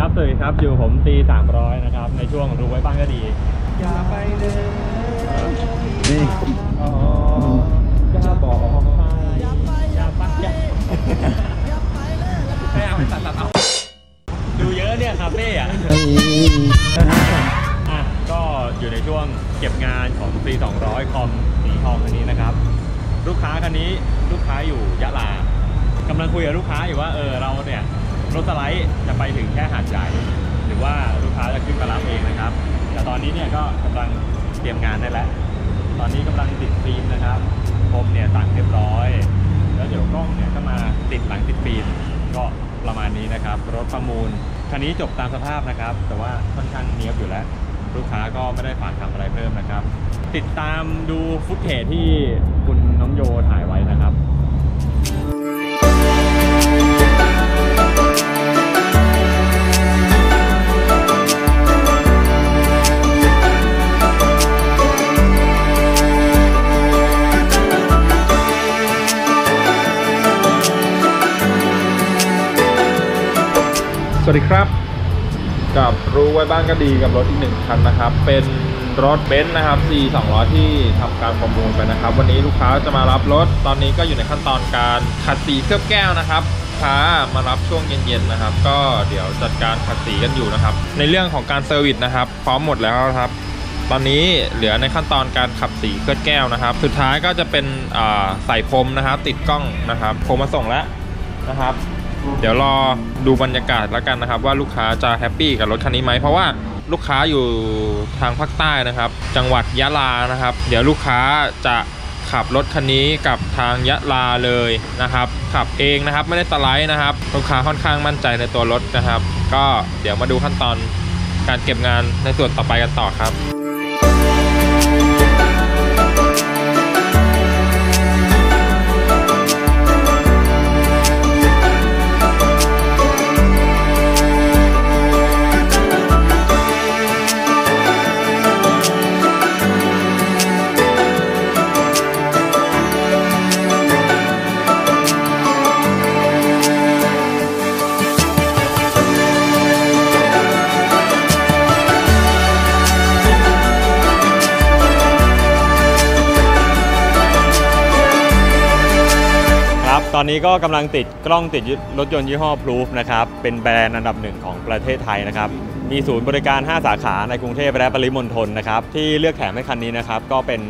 ครับอยู่ผมตี300นะครับ ในช่วงรู้ไว้บ้างก็ดี อย่าไปเลยนี่อ๋ออย่าบอกใครอย่าไปอย่าไม่เอาไม่ตัดตัดเอาดูเยอะเนี่ยคาเฟ่อะอะก็อยู่ในช่วงเก็บงานของ C200 คอมสีทองคันนี้นะครับ ลูกค้าคันนี้ลูกค้าอยู่ยะลากำลังคุยกับลูกค้าอยู่ว่าเออเราเนี่ย รถสไลด์จะไปถึงแค่หาดใหญ่หรือว่าลูกค้าจะขึ้นมารับเองนะครับ แต่ตอนนี้เนี่ยก็กำลังเตรียมงานได้แล้ว ตอนนี้กำลังติดฟิล์มนะครับคมเนี่ยสั่งเรียบร้อย แล้วเดี๋ยวกล้องเนี่ยก็มาติดหลังติดฟิล์มก็ประมาณนี้นะครับ รถประมูลคันนี้จบตามสภาพนะครับ แต่ว่าค่อนข้างเนี้ยบอยู่แล้ว ลูกค้าก็ไม่ได้ฝากทำอะไรเพิ่มนะครับ ติดตามดูฟุตเทจที่คุณน้องโยถ่ายไว้นะครับ วัสดีครับ กับรู้ไว้บ้างก็ดีกับรถอีกหนึ่งคันนะครับ เป็นรถเบนซ์นะครับ C 2 0 0ที่ทำการประมูลไปนะครับ วันนี้ลูกค้าจะมารับรถ ตอนนี้ก็อยู่ในขั้นตอนการขัดสีเคลือบแก้วนะครับลูกค้ามารับช่วงเย็นๆนะครับ ก็เดี๋ยวจัดการขัดสีกันอยู่นะครับ ในเรื่องของการ service นะครับ พร้อมหมดแล้วครับ ตอนนี้เหลือในขั้นตอนการขัดสีเคลือบแก้วนะครับ สุดท้ายก็จะเป็นใส่พรมนะครับ ติดกล้องนะครับพรมมาส่งแล้วนะครับ เดี๋ยวรอดูบรรยากาศแล้วกันนะครับ ว่าลูกค้าจะ happy กับรถคันนี้ไหมเพราะว่าลูกค้าอยู่ทางภาคใต้นะครับ จังหวัดยะลานะครับ เดี๋ยวลูกค้าจะขับรถคันนี้กับทางยะลาเลยนะครับ ขับเองนะครับไม่ได้สไลนะครับลูกค้าค่อนข้างมั่นใจในตัวรถนะครับ ก็เดี๋ยวมาดูขั้นตอนการเก็บงานในส่วนต่อไปกันต่อครับ อนนี้ก็กำลังติดกล้องติดรถยนต์ยี่ห้อพลูฟนะครับ เป็นแบรนด์อันดับหนึ่งของประเทศไทยนะครับ มีศูนย์บริการ 5 สาขาในกรุงเทพและปริมณฑลนะครับ ที่เลือกแถมให้คันนี้นะครับ ก็เป็น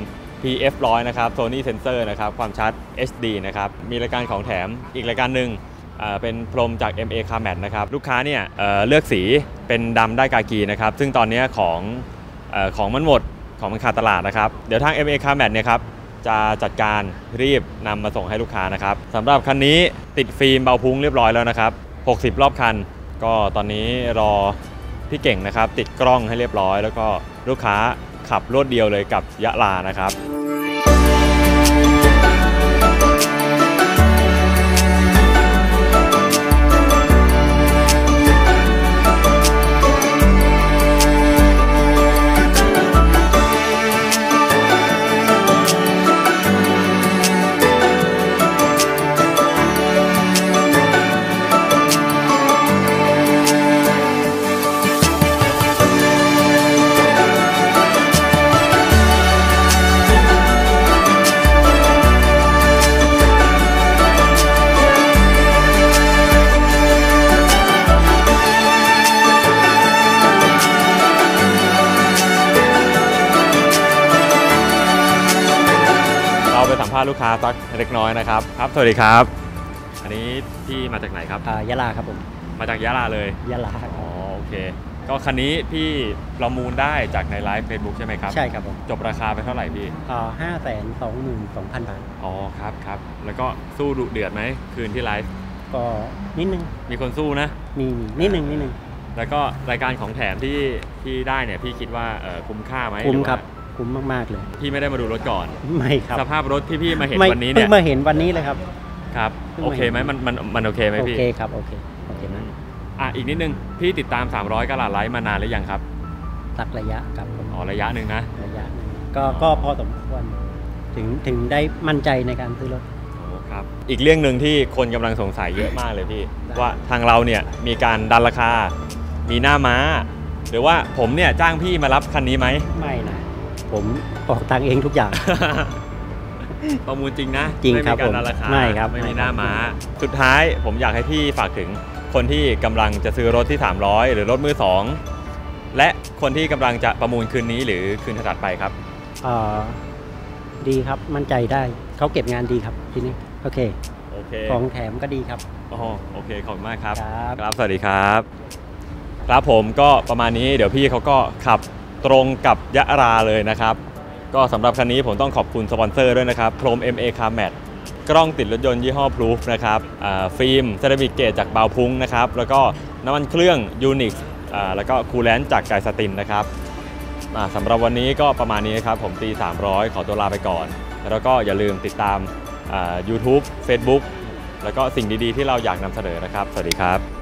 PF 100นะครับ Sony Sensor นะครับ ความชัด HD นะครับ มีรายการของแถมอีกรายการหนึ่งเป็นพรมจาก MA c a r m a t นะครับ ลูกค้าเนี่ยเเลือกสีเป็นดำได้กากีนะครับ ซึ่งตอนนี้ของออของมันหมดของมันขาดตลาดนะครับ เดี๋ยวทาง MA c a r m a t เนี่ยครับ จะจัดการรีบนำมาส่งให้ลูกค้านะครับสำหรับคันนี้ติดฟิล์มเบาพุ้งเรียบร้อยแล้วนะครับ 60 รอบคัน ก็ตอนนี้รอพี่เก่งนะครับ ติดกล้องให้เรียบร้อย แล้วก็ลูกค้าขับรวดเดียวเลยกับยะลานะครับ ลูกค้าสักเล็กน้อยนะครับ ครับ สวัสดีครับ อันนี้พี่มาจากไหนครับ อ่ายะลาครับผม มาจากยะลาเลย ยะลาอ๋อโอเค ก็คันนี้พี่ประมูลได้จากในไลฟ์ Facebook ใช่ไหมครับ ใช่ครับผมจบราคาไปเท่าไหร่พี่ห้าแสนสองหมื่นสองพันบาท อ๋อครับครับ แล้วก็สู้ดุเดือดไหมคืนที่ไลฟ์ ก็นิดนึง มีคนสู้นะ มีมีนิดนึงนิดนึง แล้วก็รายการของแถมที่ที่ได้เนี่ยพี่คิดว่าเอ่อคุ้มค่าไหมคุ้มหอว่าครับ คุ้มมากๆเลย พี่ไม่ได้มาดูรถก่อน ไม่ครับ สภาพรถที่พี่มาเห็นไม่วันนี้เพิ่เนี่ยงมาเห็นวันนี้เลยครับ ครับเพิ่งโอมาเคไหมเห็นมันมันมันโอเคไหมโอพี่เคครับ โอเค โอเคนะอะอีกนิดนึง พี่ติดตาม 300กะหลาดไลฟ์มานานหรือยังครับ สักระยะครับผมอ๋อระยะหนึ่งนะ ระยะหนึ่งก็ก็พอสมควร ถึงถึงได้มั่นใจในการซื้อรถโอ้ครับอีกเรื่องหนึ่งที่คนกำลังสงสัยเยอะมากเลยพี่ได้ว่าทางเราเนี่ยมีการดันราคา มีหน้าม้า หรือว่าผมเนี่ยจ้างพี่มารับคันนี้ไหมไม่นะ ผมออกตังค์เองทุกอย่าง ประมูลจริงนะจริงครับไม่มีการดันราคาผมไม่ครับไม่มีไม่ครับหน้าม้า สุดท้ายผมอยากให้พี่ฝากถึงคนที่กำลังจะซื้อรถที่ 300 หรือรถมือสองและคนที่กำลังจะประมูลคืนนี้หรือคืนถัดไปครับเอ่อดีครับมั่นใจได้เขาเก็บงานดีครับทีนี้โอเคโอเคของแถมก็ดีครับอ๋อโอเคขอบคุณมากครับครับครับสวัสดีครับ ครับผมก็ประมาณนี้เดี๋ยวพี่เขาก็ขับ ตรงกับยะราเลยนะครับ ก็สำหรับคันนี้ผมต้องขอบคุณสปอนเซอร์ด้วยนะครับ Chrome MA Car Mat กล้องติดรถยนต์ยี่ห้อ Proof นะครับฟิล์มเซรามิกเกตจากบาวพุงนะครับ แล้วก็น้ำมันเครื่อง Unix อ่าแล้วก็คูลแลนต์จากไกสตินนะครับสำหรับวันนี้ก็ประมาณนี้นะครับ ผมตี 300 ขอตัวลาไปก่อน แล้วก็อย่าลืมติดตาม YouTube Facebook แล้วก็สิ่งดีๆ ที่เราอยากนำเสนอนะครับ สวัสดีครับ